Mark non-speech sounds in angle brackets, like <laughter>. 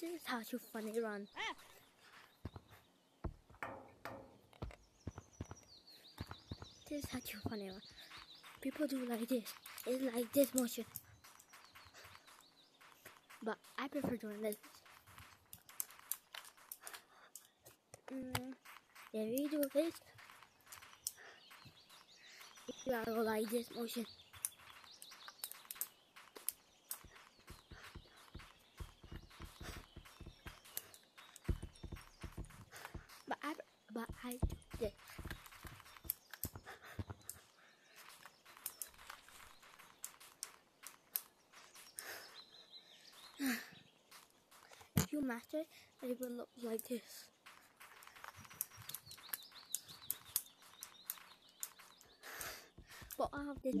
This is how to funny run. This is how to funny run. People do like this. It's like this motion. But I prefer doing this. Mm, if you do this, you gotta go like this motion. But I, but I do this. if you master it, it will look like this. <sighs> But I have this.